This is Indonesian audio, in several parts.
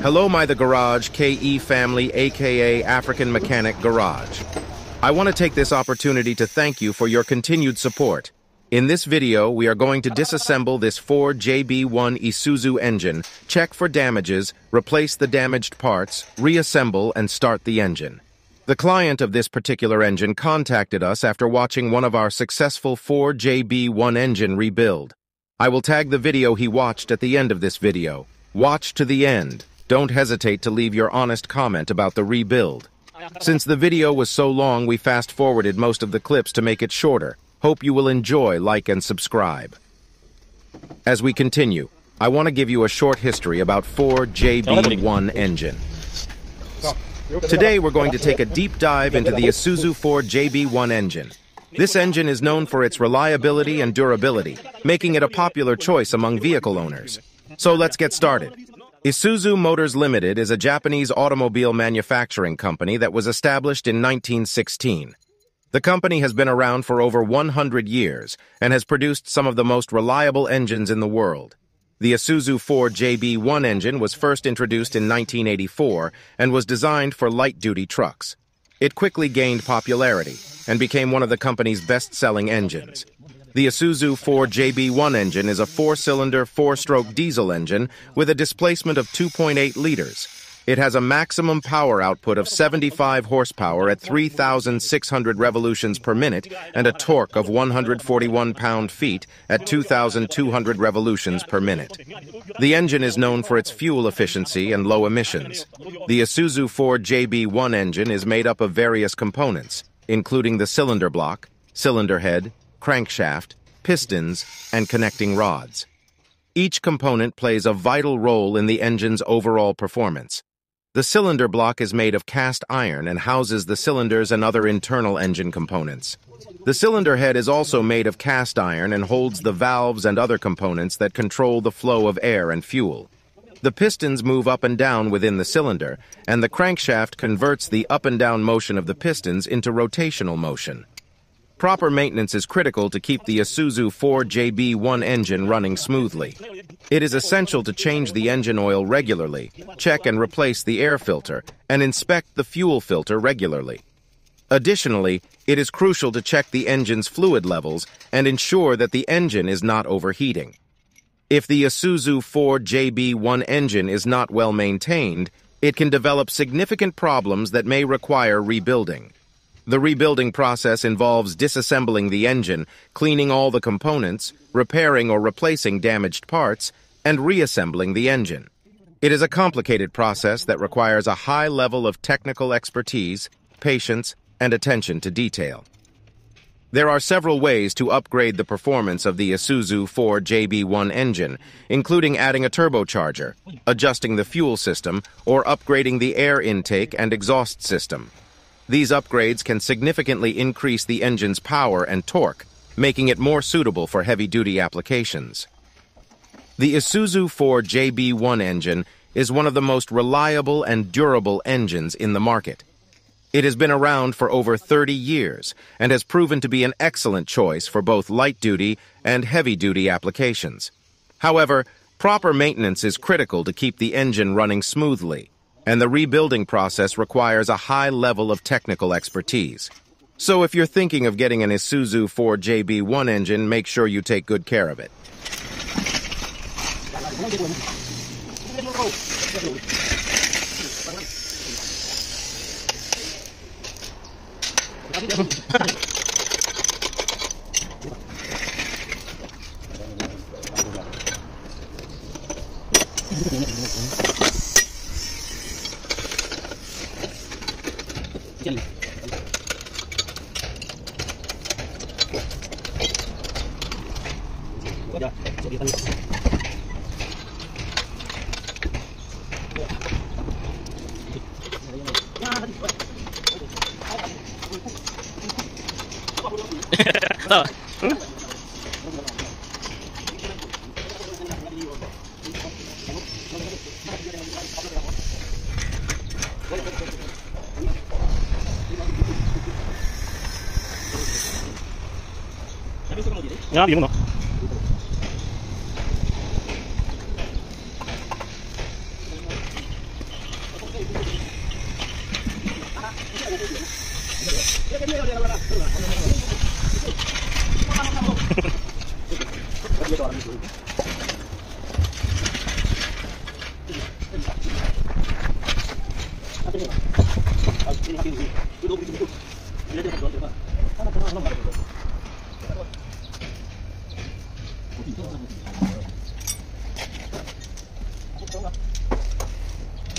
Hello, my the garage, KE family, aka African Mechanic Garage. I want to take this opportunity to thank you for your continued support. In this video, we are going to disassemble this 4JB1 Isuzu engine, check for damages, replace the damaged parts, reassemble, and start the engine. The client of this particular engine contacted us after watching one of our successful 4JB1 engine rebuild. I will tag the video he watched at the end of this video. Watch to the end. Don't hesitate to leave your honest comment about the rebuild. Since the video was so long, we fast-forwarded most of the clips to make it shorter. Hope you will enjoy, like, and subscribe. As we continue, I want to give you a short history about 4JB1 engine. Today, we're going to take a deep dive into the Isuzu Ford JB1 engine. This engine is known for its reliability and durability, making it a popular choice among vehicle owners. So let's get started. Isuzu Motors Limited is a Japanese automobile manufacturing company that was established in 1916. The company has been around for over 100 years and has produced some of the most reliable engines in the world. The Isuzu 4 JB1 engine was first introduced in 1984 and was designed for light-duty trucks. It quickly gained popularity and became one of the company's best-selling engines. The Isuzu 4 JB1 engine is a four-cylinder, four-stroke diesel engine with a displacement of 2.8 liters. It has a maximum power output of 75 horsepower at 3,600 revolutions per minute and a torque of 141 pound-feet at 2,200 revolutions per minute. The engine is known for its fuel efficiency and low emissions. The Isuzu Ford JB1 engine is made up of various components, including the cylinder block, cylinder head, crankshaft, pistons, and connecting rods. Each component plays a vital role in the engine's overall performance. The cylinder block is made of cast iron and houses the cylinders and other internal engine components. The cylinder head is also made of cast iron and holds the valves and other components that control the flow of air and fuel. The pistons move up and down within the cylinder, and the crankshaft converts the up and down motion of the pistons into rotational motion. Proper maintenance is critical to keep the Isuzu 4JB1 engine running smoothly. It is essential to change the engine oil regularly, check and replace the air filter, and inspect the fuel filter regularly. Additionally, it is crucial to check the engine's fluid levels and ensure that the engine is not overheating. If the Isuzu 4JB1 engine is not well maintained, it can develop significant problems that may require rebuilding. The rebuilding process involves disassembling the engine, cleaning all the components, repairing or replacing damaged parts, and reassembling the engine. It is a complicated process that requires a high level of technical expertise, patience, and attention to detail. There are several ways to upgrade the performance of the Isuzu 4 JB1 engine, including adding a turbocharger, adjusting the fuel system, or upgrading the air intake and exhaust system. These upgrades can significantly increase the engine's power and torque, making it more suitable for heavy-duty applications. The Isuzu 4 JB1 engine is one of the most reliable and durable engines in the market. It has been around for over 30 years and has proven to be an excellent choice for both light-duty and heavy-duty applications. However, proper maintenance is critical to keep the engine running smoothly and the rebuilding process requires a high level of technical expertise. So if you're thinking of getting an Isuzu 4JB1 engine, make sure you take good care of it. kecil. Udah 那里不能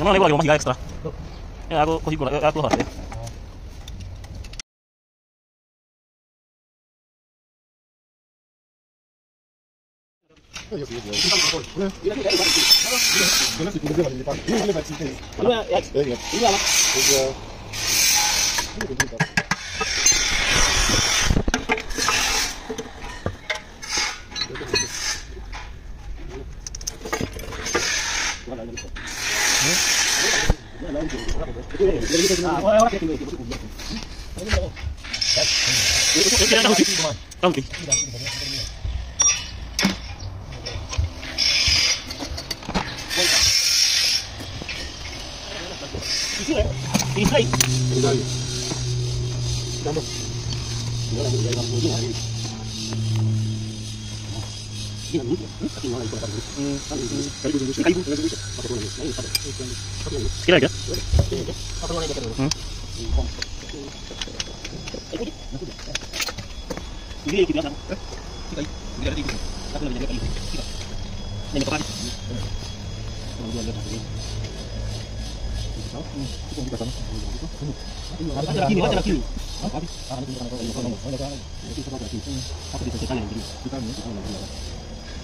Semana lembro ali, uma barriga extra. É água curricular, é água rosa. Iya, Yeah. Nanti. Kira-kira. lanjut.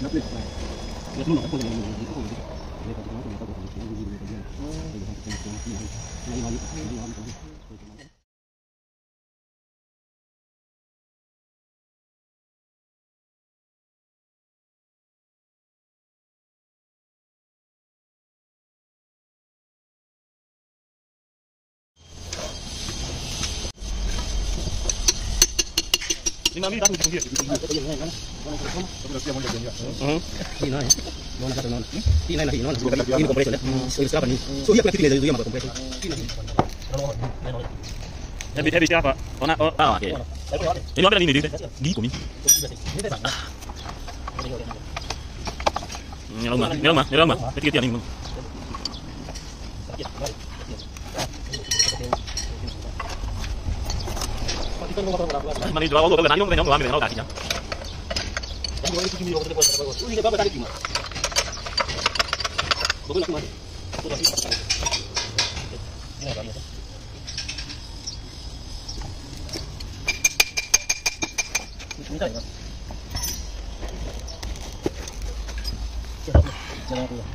Thank you. ini kan habis hmm. siapa? Oh, ini oh, ini oke. Ini apa ini? Di kumi. Ini lama, ini lama, ini lama. Kecil-kecil ini. Mana itu lah, kalau kalau nanti orang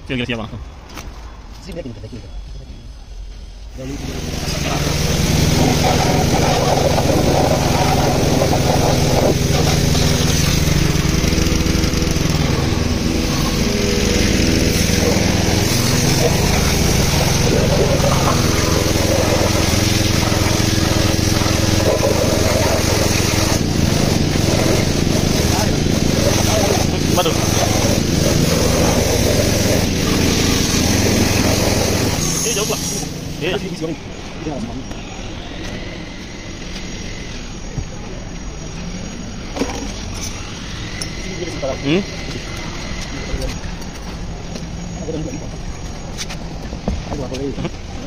Jangan lupa like, share, dan subscribe. Ya.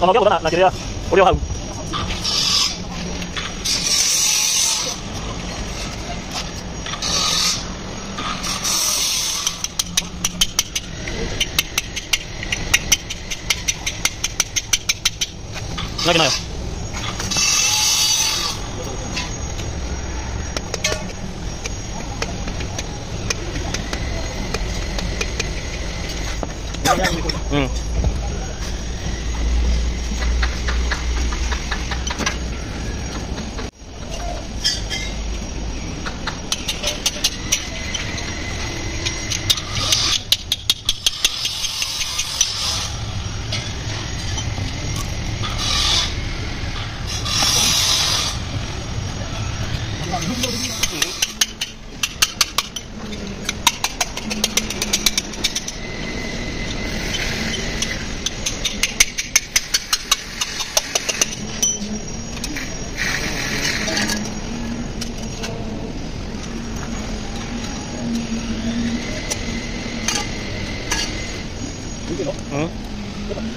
我们な不拿拿起来呀，我六号。来给他。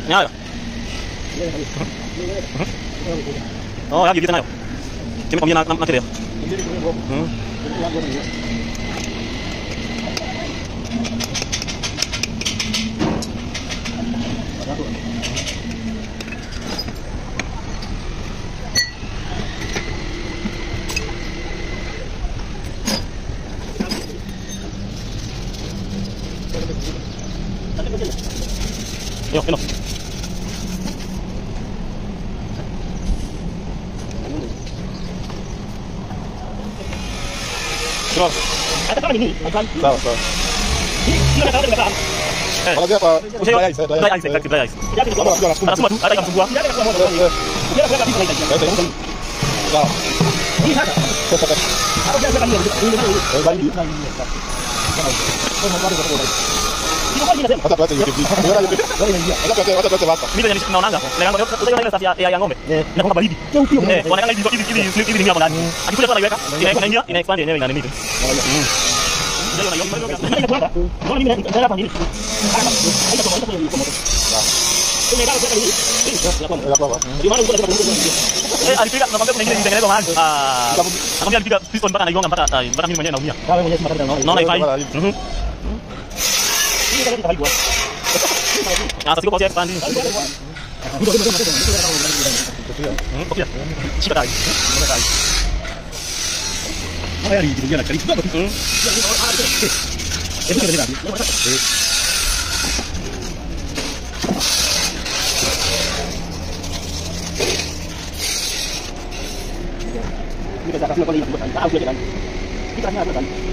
Nayo. Oh, ya, gigit na nayo. Kami pamilya na natin yun. Hmm. Yo, Sawa sawa. Anazia kwa dry ice, dry ice, exactly dry ice. Anasukuma tu, hata ikamsumbua. Sawa. Hii hata. Inakuwa baridi. Hivi nini. Mm. Ndio unaiona. Mbona mimi ndio hapa nini? Ya baba. Eh, alipiga nakwambia kuna ingine ilitengenezwa mahali. Ah. Nakwambia alipiga piston mpaka anaigonga mpaka ah, mpaka mimi mwenyewe naumia. Naona ifai.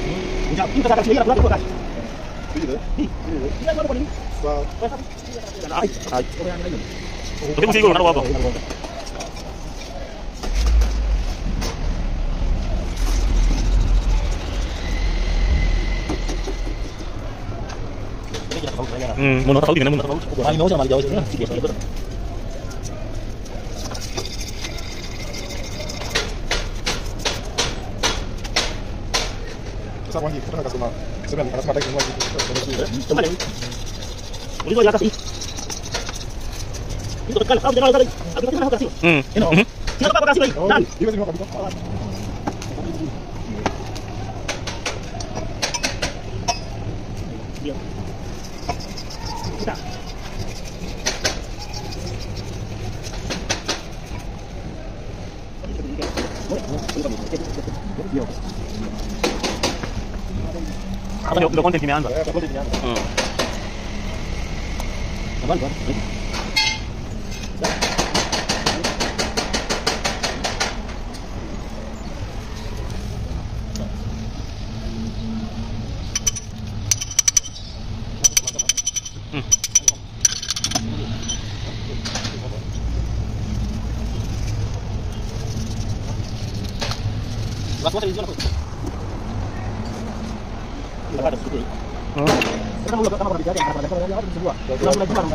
Mhm. Ah, sasa siko kwa expand. Mhm, kofia. Shika tai. Shika tai. Mhm. Tapi mesti guru apa? Hmm, mau tahu gimana mau tahu? Sasa wangi, kuna kasema. Sema anasema hataki kununua kitu. Ulizo ya kasi. Itu kan kalau jangan ada. Aku kan kasih. Hmm. lokon lokon timianza. Lokon timianza. Mm. Nabanza. Come, come, come.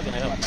Gracias.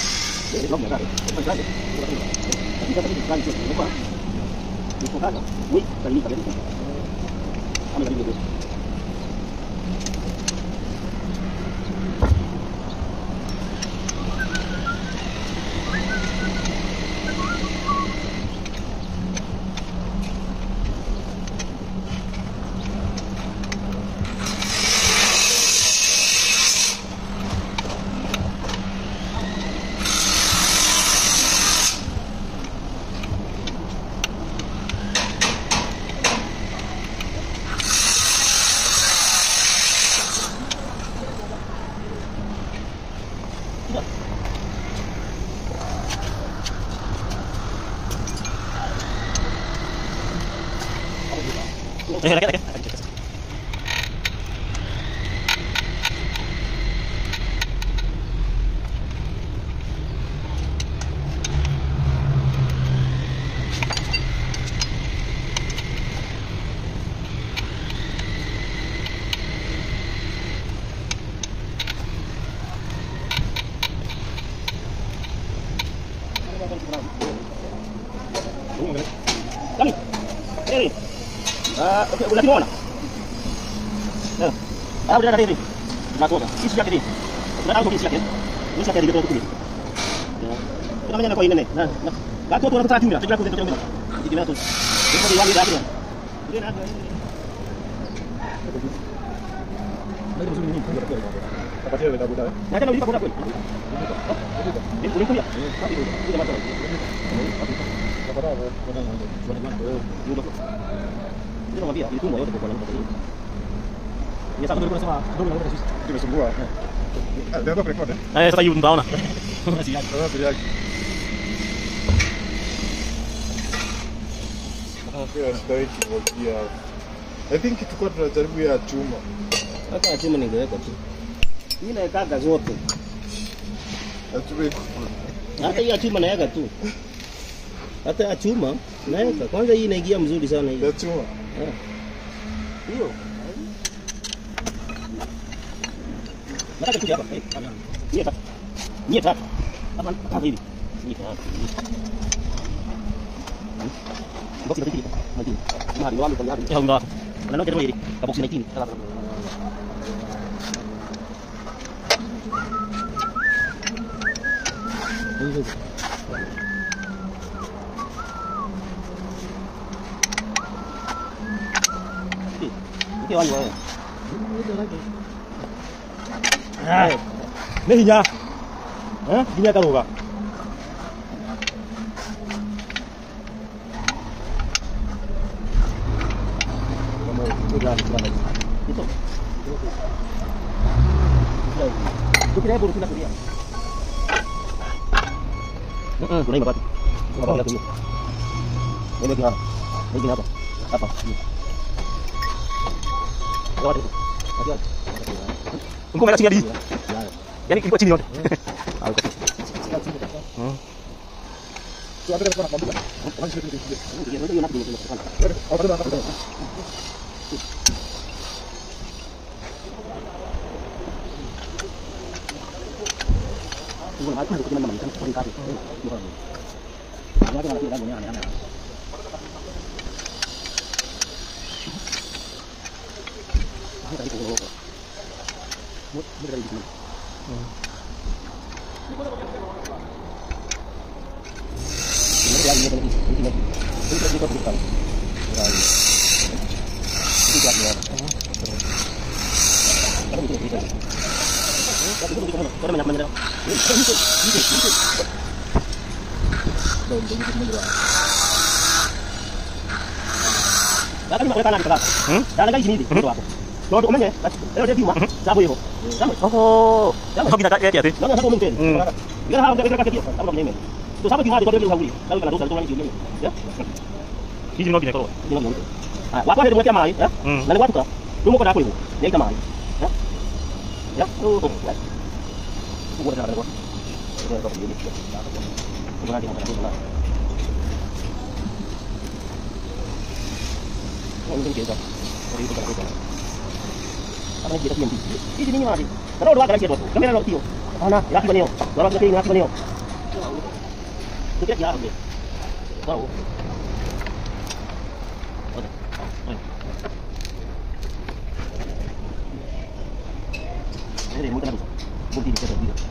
Ah, boleh mana? Ya. Ah, boleh ada ini. Masuk. Isi siap ini. Sudah tahu siap ya. Ini siap di gitu ini. Ya. Kita namanya apa ini nih? Nah, nah. Gak tahu orang terakhir ya. Tidak aku tahu. Jadi gimana tuh? Ini di wangi dah. Ini ada ini. Ini musuh ini. Apa sih kita buta? Nanti nak buka buka. Ini tu ya. Ini macam. Apa dah? Mana mana? Sudah mana? Dulu. Nakwambia mitumba yote kwa nini? Ni sababu tulikuwa tunasema kidogo na tatizo. Tumesumbua. Eh, ndio kurekodi. Eh, sasa hivi unaona. I think tulikuwa tunajaribu ya chuma. Hata ya chuma ningeweka tu. Mimi naekaga zote. Hata ya chuma naeka tu. Hata ya chuma naeka. Kwanza hii inaingia mzuri sana hii. Ya chuma. Eh. Eh, anh rồi. Ah. Ni hinya. Eh, ba? Kamu itu sudah. Itu. Sudah dia. Heeh, tunai bapak. Apa lagi? Ini dia. Ini apa? Apa? Lewat उनको nggak tahu, gue cuma mau minta, gue Ini ko mo dara gis na Dalam kali di sini, di aku. Lord ya, je. Lord je bima. Zabu yo. Zabu. Oh. Kita tak ya tiati. Lord satu mungkin. Kita harus kita pakai dia. Tapi belum ini. Itu sama bima di kode belum hawuli. Lalu kalau itu lagi ini. Ya. Izin lobby kalau. Izin lobby. Ah, waktu ada buat yang ya. Lalu waktu kau. Rumah kau dah ya. Ya kita mai. Ya. Ya. Oh. Ya. Itu gua dah ada gua. Gua dah ini. Gua dah di mana? Oh, ini dia yang kita kiam? Ini ini mari. Kalau dua kali kita buat. Kamera lo tio. Ana, laki banyo. Dua kali kita laki banyo. Itu kira apa? Tahu. Ini mungkin ada. Bukti ada.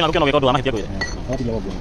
Kila ukiwa unarekodi wa mahitaji yako ile. Hapo jawabu.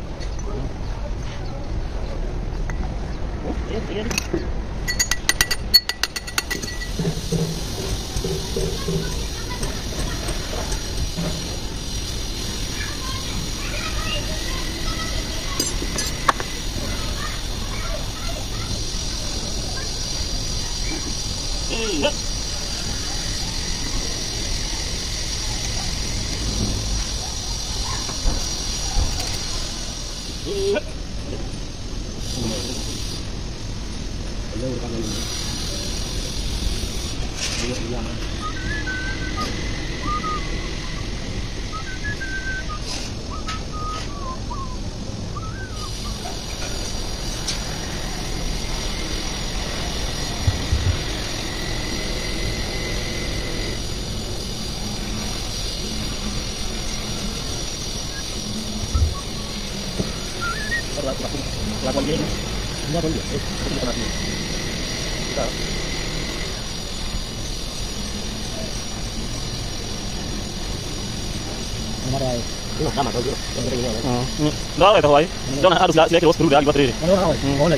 Buồn. Lakukan ini. Ini apa dia? Eh, kita mati. Kita sama kau dia. Yang ini ya. Hmm. Đó là thôi. Đó là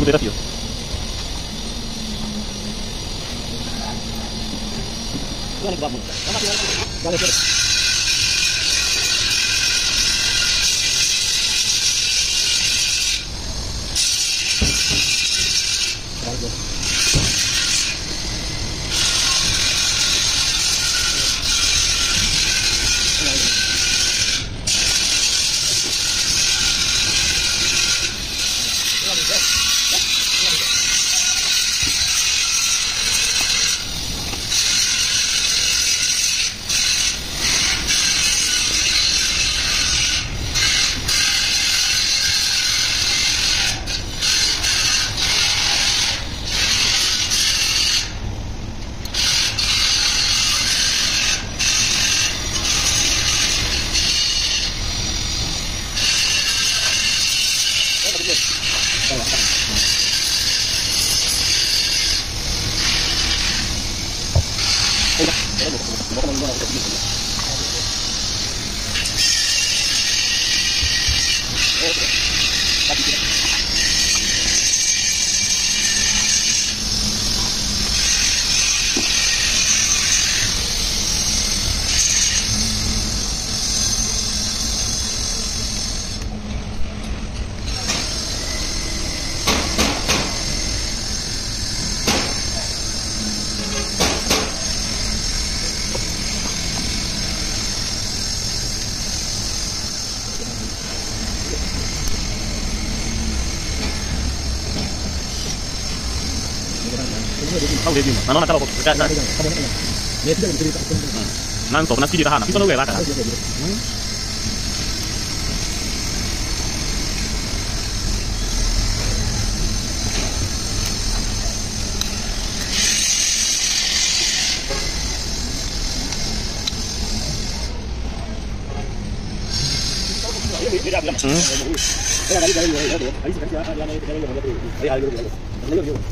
relato de na naona tala kwa na nan to nafikiri hana kitu nawe laka Hmm.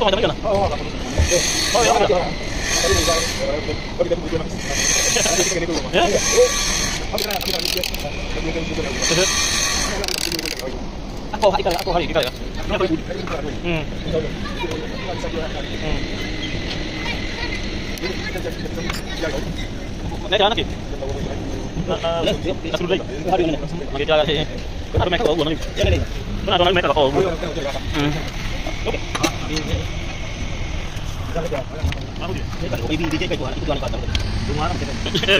macam mana? Oh, ya, macam. Ya. Ako, ikaw, ako, hari, ikaw. Hmm. Này cho nó kịp. Nasuloy. Makita kasi. Ano may kao ano? Ano ano may kao? Hmm. Okay. Baby DJ kayo ano ito ano pa. Lumarang kita. Hmm.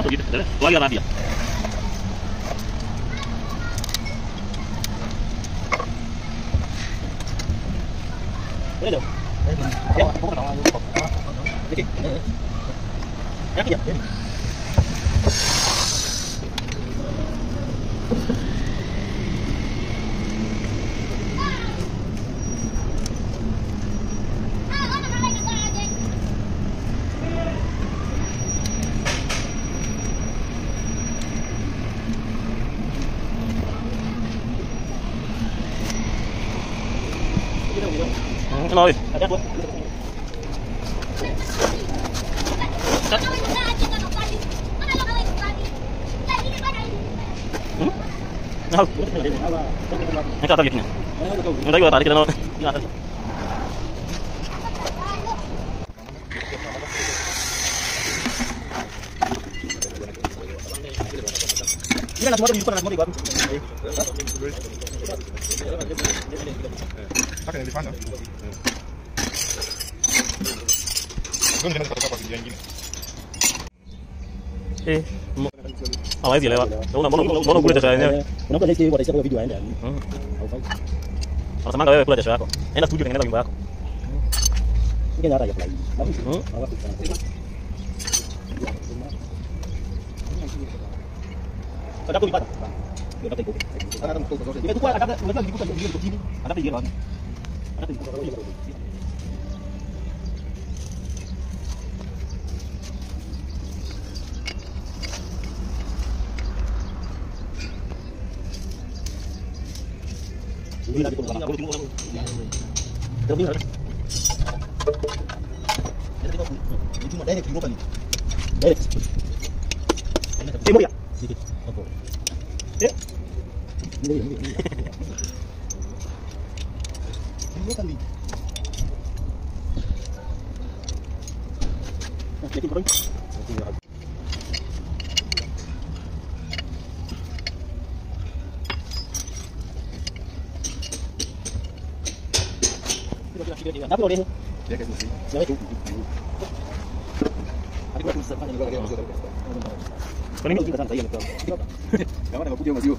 Ano gitu? Wala na dia. Boleh dong. Ya, pokoknya tahu aku. Oke. Ya, ya. Buat. Nah, ini kata gitu. Ini juga tadi kita mau. Ini atas. Ini di depan anak motor baru. Haka nilifanya. Ngoja niende kwa video nyingine. Eh, hawezi elewa. Unaona mbona mbona kule jasho yenyewe? Unakuwa jinsi wataisha kwa video aende. Mhm. Haufai. Wanasemanga wewe kula jasho yako. Enda studio tengeneza wimbo yako. Ingine hata ya fly. Mhm. Sasa sana. Nataka kuipata. Nataka ikupe. Ana mtoto zote. Nimechukua nataka unajua nilikuta ndio ndio chini. Nataka iende wapi? Nataka nikuta kwa hiyo. Ndio nataka ikupe. Ndio ndio.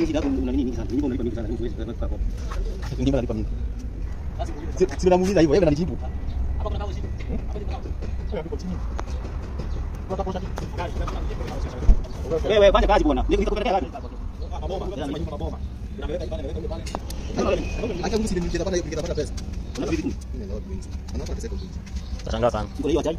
hizi dabu una nini nyingi sana. Nyingi unalipa nyingi sana. Huwezi kuweza kukaa hapo. Ndio nalipa mimi. Basi sio namuuliza hivyo, yeye ananijibu. Hapa kuna kazi. Hapa kuna kazi. Wewe fanya kazi bwana. Niko kukuletea kazi. Maboma, maboma. Acha mtu sidi nitapata nitapata pesa. Unapata vitu. Anapata pesa kwa wingi. Tashangaa sana. Uko hiyo chai?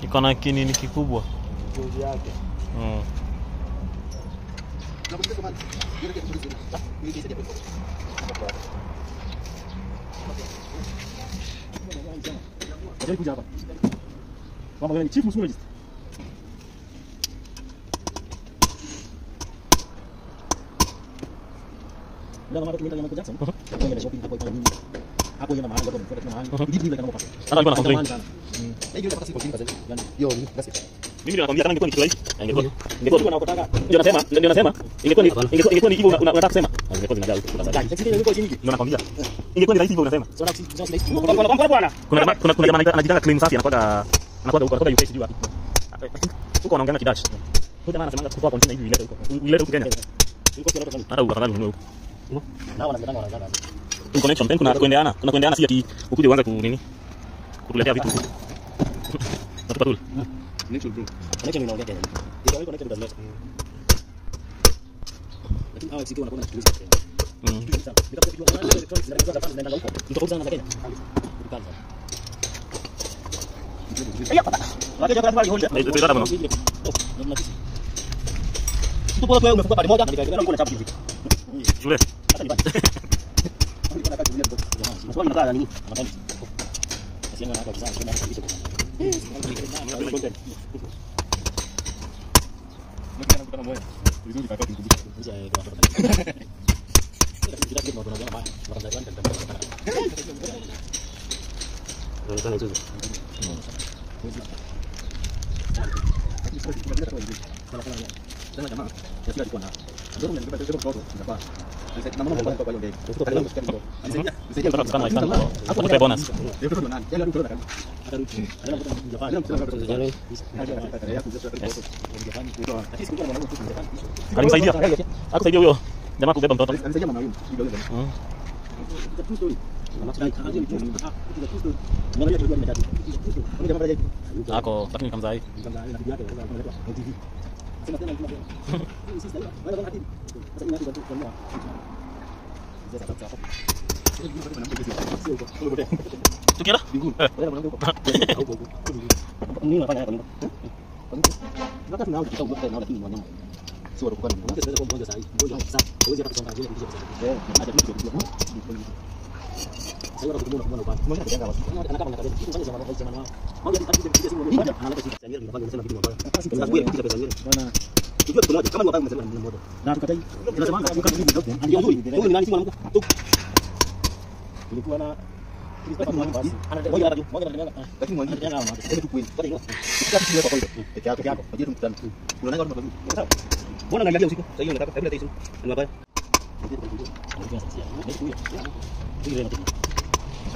Eh, Iko na kinini kikubwa. Mm. Chief Musulogist. Ndio maana tumeenda Michael Jackson. Tumeenda shopping hapo kwa nini? Hapo yana mahali watu wanafuata kila mahali ndipo ile kama pasi Hata alikuwa na complain. na hiyo pasi kwa sasa yani hiyo ni basi Mimi nakwambia kama ningekuwa ni kitu rahisi, ingekuwa ingekuwa tu wanakotaka. Ndio nasema, ndio nasema, ingekuwa ni ingekuwa ingekuwa ni hivyo unataka kusema. Ingekuwa zinajaa huko. Sasa sasa ndio nakwambia. Ingekuwa ni rahisi hivyo unasema. sasa sasa Kwa kwa kwa bwana. Kuna kuna kuna jamaa anajitaka claim safi anakuwa anakuwa huko anakuwa UK sijui wapi. Huko anaongea kidash. Huyo jamaa anasema kutoa kwa hivi ilete huko. Ilete huko Kenya. Hata huko afadhali ununue huko. na wanataka wanataka In connection then kuna kuendeana, kuna kuendeana si ati ukuje uanze ku nini? Kutuletea vitu huko. Natupa tu. connection inaongea Kenya ndio connection doesn't lakini hawa sikiwa wanakuwa na kitu hicho Mm. Ndio ndio. Shule. Jamaa, jamaa, jamaa alikuwa na ndio mnanibeba tatizo kwa sababu nitapata Alimsaidia. Akusaidia huyo jamaa kubeba mtoto. Ako lakini kamzai. Tukienda? Ilikuwa na lakini mwingine tena ana sema tu kweli. Kwa hiyo ukitaka kusikia kwa kweli peke yako peke yako kwa jitu mkutano. Unaona mabaya.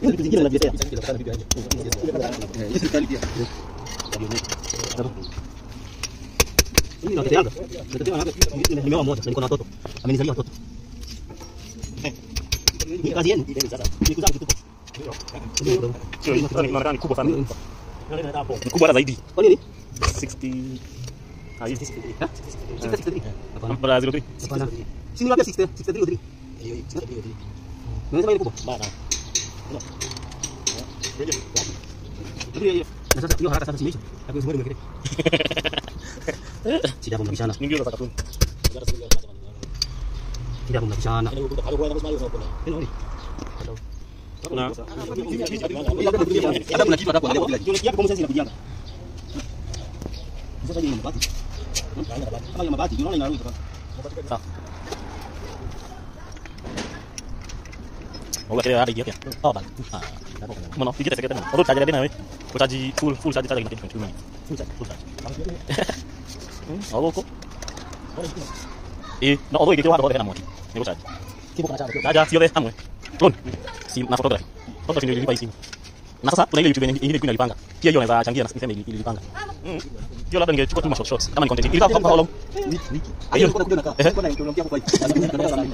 hizi vitu vingine mnavitetea. Hii serikali pia mimi natetea Yanga, natetea Yanga, nimeoa moja na niko na watoto, amenizalia watoto. Ni kazi yenu sasa, ni kuzaa kituko sio hii inaonekana ni kubwa sana, ni kubwa zaidi. Kwa nini 60 Ah, 63. Hapana. Si ni wapi 63? 63 ndio 3. Unasema ni kubwa? Bana. Sasa hiyo haraka sana simeisha. Hapo usimwone mwingine. Sija bomba bishana. Ningio nataka tu. Sija bomba bishana. Hata kuna kitu atakuangalia kwa kila kitu. Kwa msazi inakujenga. Sasa hiyo mabati. Kama hiyo mabati unaona inaruhusu. Sawa. Oga kile hadi yake. Oh bana. Ah. Mbona fikiri seketa tena? Ndio charge tena wewe. Utaji full full charge charge kitu kitu. Full charge full charge. Hmm, hapo Eh, na odo ikiwa hapo tena moto. Ni charge. Kipo kana chama. Charge sio wewe amwe. Si na photography. Photo ndio nilipa hii. Na sasa kuna ile YouTube ile kuna ilipanga. Pia hiyo naweza changia na niseme ilipanga. Mm. Hiyo labda ningechukua tu ma short shorts kama ni content. Ilikuwa kwa how long? Wiki. Hiyo kuna kuja na kaa. Kuna ndio kwa kwa. Kwa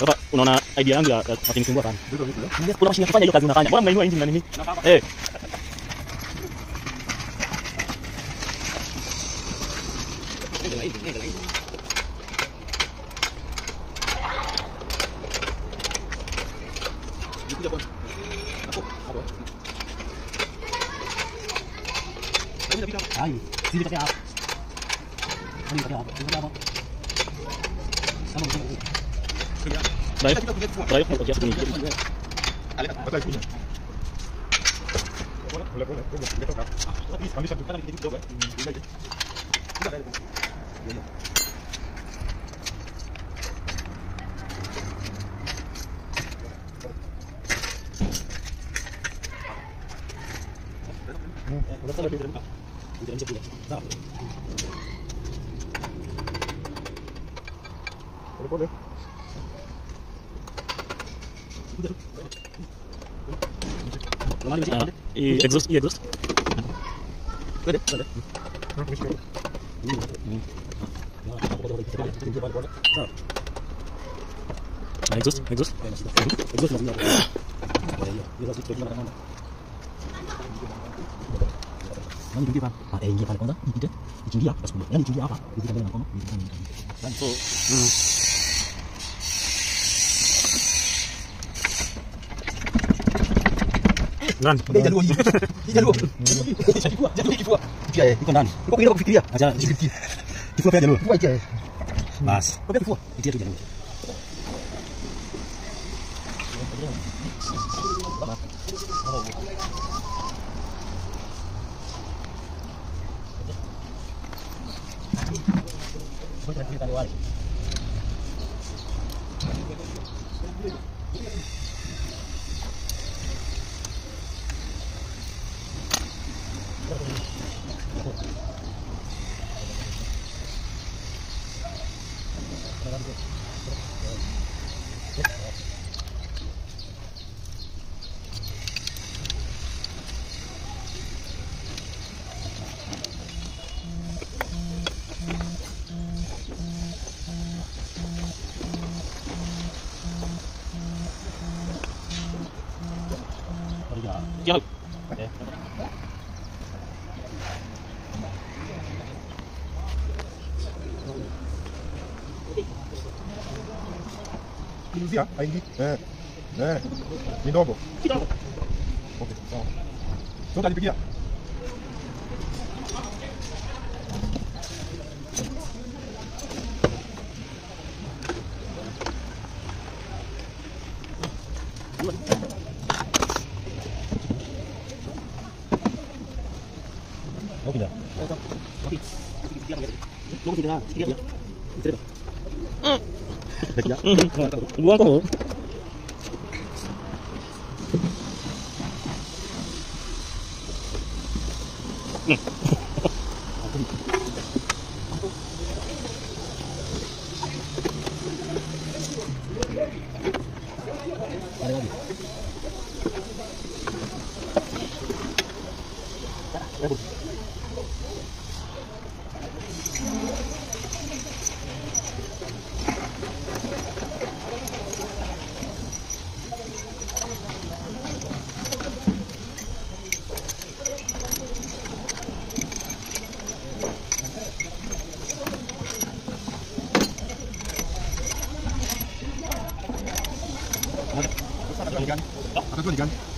Baba, unaona idea ya ya mashine kubwa sana kuna mashine ya kufanya hiyo kazi unafanya mbona mnainua engine na eh Ay, sini pakai apa? Sini pakai apa? Sini pakai apa? Sama sini. Baik, baik, kalau dia sini. Ada punya. Boleh, boleh, boleh. Kami satu kan kita juga. Tidak ada. exist, he exists. Exist, exist. Exist. Nani julia pa? Eh, julia pa kwanza. Nipite. Julia, basi. Yaani julia hapa. Ukitaka ndio nakono. So. Mm. So Run. Jaluo hii. Hii jaluo. Kifua, jaluo kifua. Pia eh, iko ndani. Uko kwingine kufikiria. Acha jifikirie. Kifua pia jaluo. Kifua ikia. Basi. Kwa kifua. Itia tu jaluo. ಇದೆ Lucia, eigentlich. Nee. Nee. Minobo. Minobo. Okay, so. So, dann die Begier. Okay, da. Okay. Okay. Okay. Okay. Okay. Okay. Okay. Okay. Okay. 응. 무한 거. 好的打个转圈打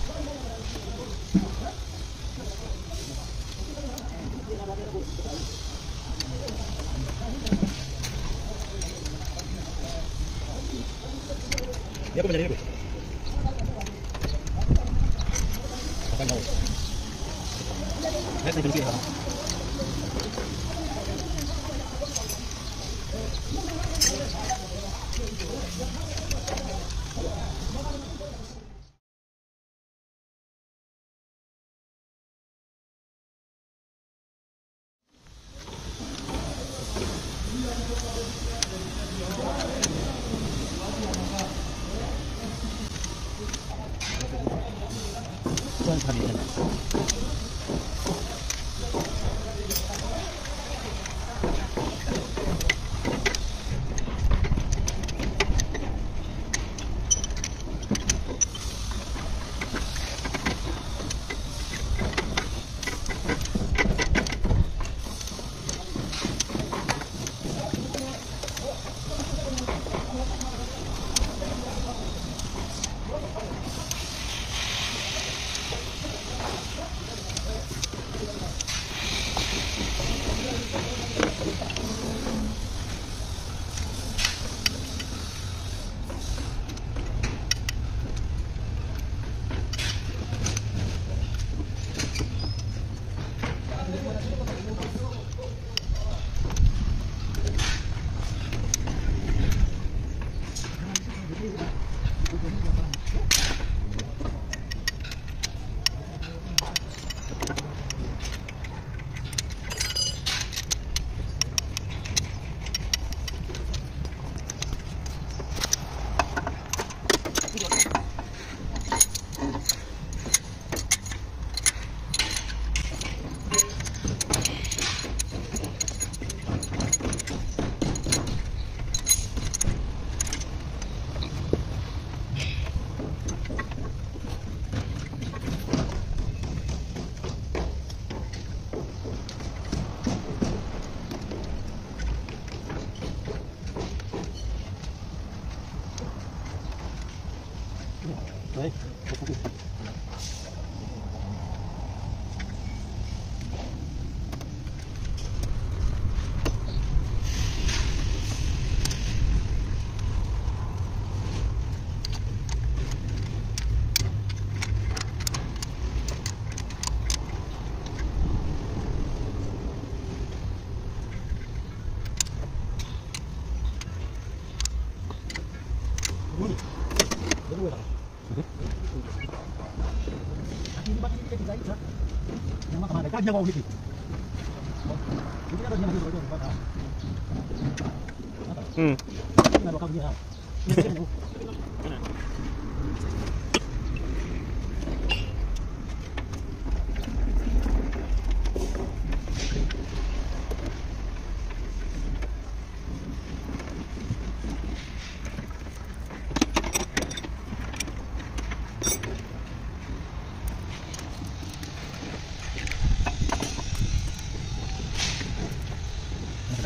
niya maulit eh.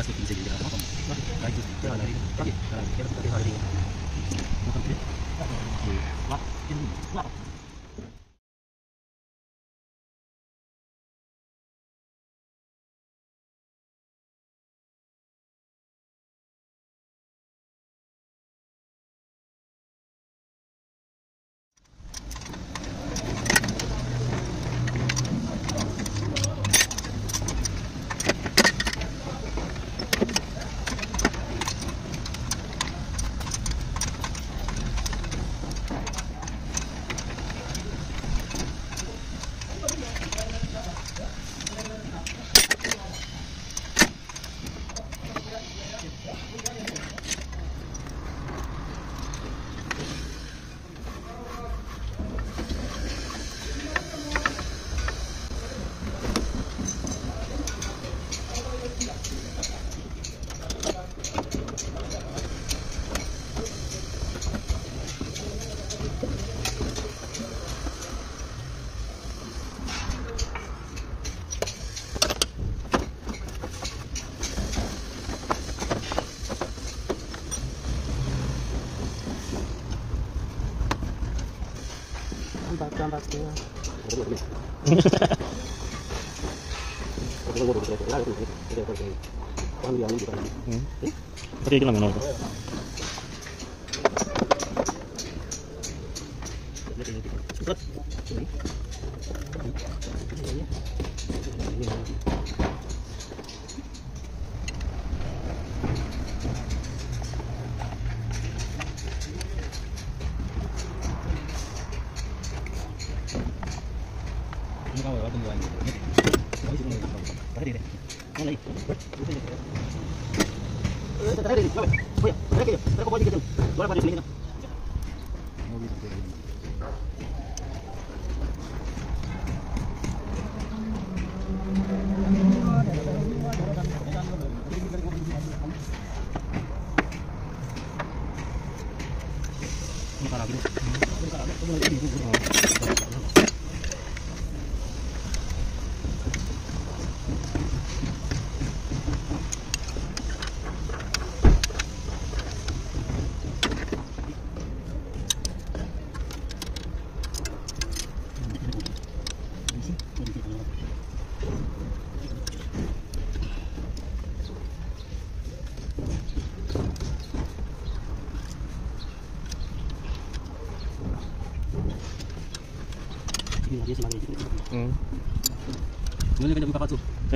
दस रुपये से मिल जाएगा गाइस तो क्या लग रहा है ओके क्या करते हैं वाह 어떻게 얘기 나면 나오죠? 끝. 이거 봐, 어떤 거 아니야? 어디 있는 거? 어디 있는 거? Voy a, voy a que yo, que yo, voy a que yo, voy a que yo, voy a que voy a voy a voy a voy a voy a voy a voy a voy a voy a voy a voy a voy a voy a voy a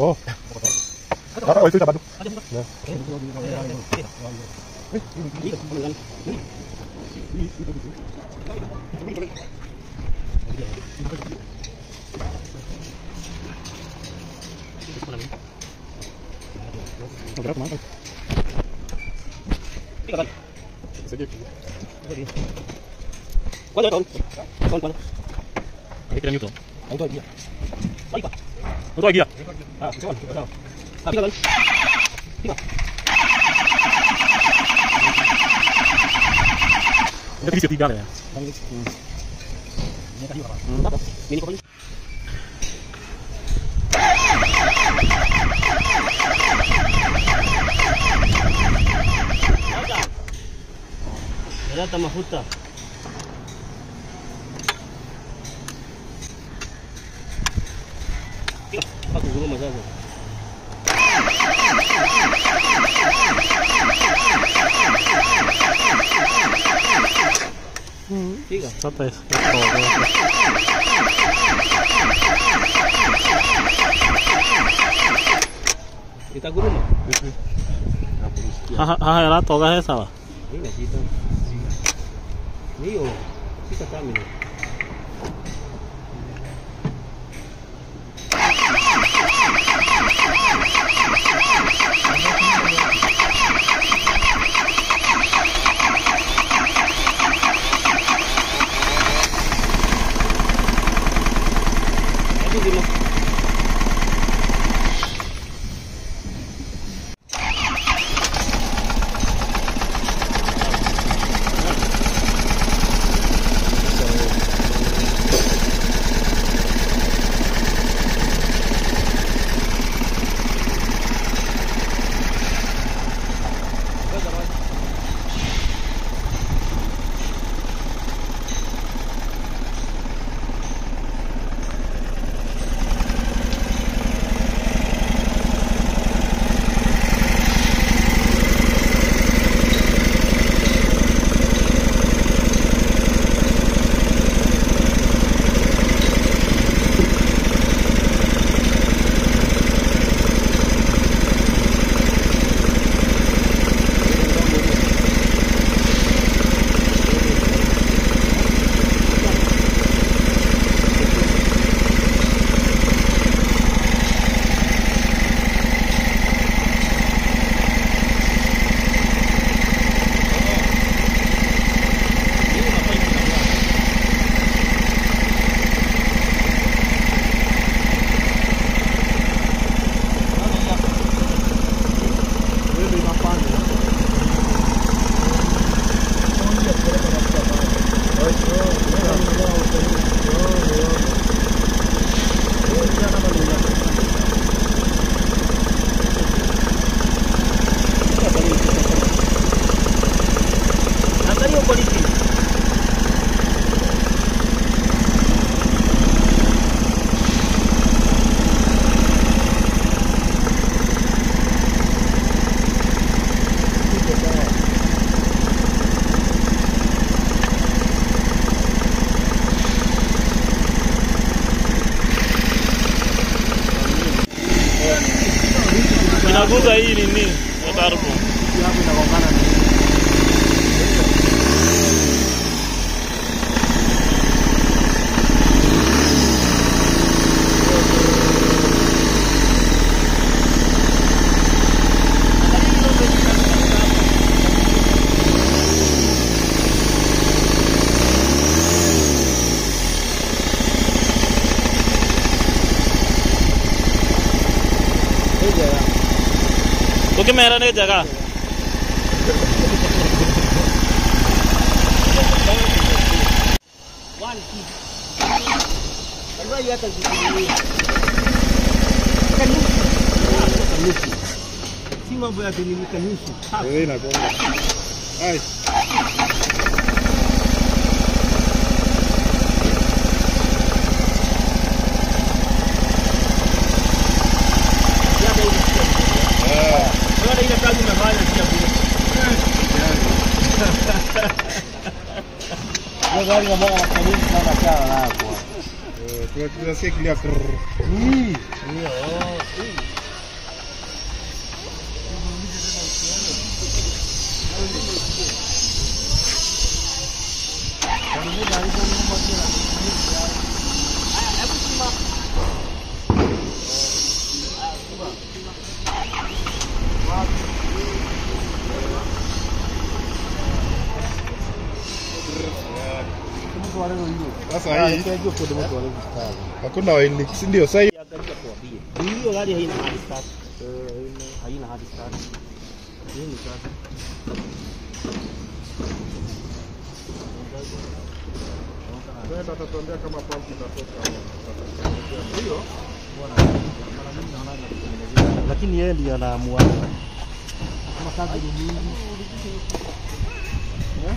Oh. Apa itu dapat? Nah. Ini Kuat Tiga. Ini tiga. Ya. Ini apa? Ini gata mahuta. Paco gulma sasa. Fica. Só pra está Kita gulma. Haha, lah, toga saya salah. Ini nggak sih 没有这个单没有 مضايقين النين ما تعرفهم मेहरान ये जगह Cima vai a avenida Canusso. Ai. gari ambao wanafanyishi sana sana hapo. Tunatumia kile. Ndio. ndivyo Ford Hakuna wainik, si ndio? Sasa. Hiyo gari haina hard start. Eh, haina hard start. Sasa? Kama pump itatoka. Hiyo bwana. Lakini yeye ndiye anaamua. Kama kazi ni nyingi. Eh?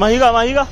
满一个满一个。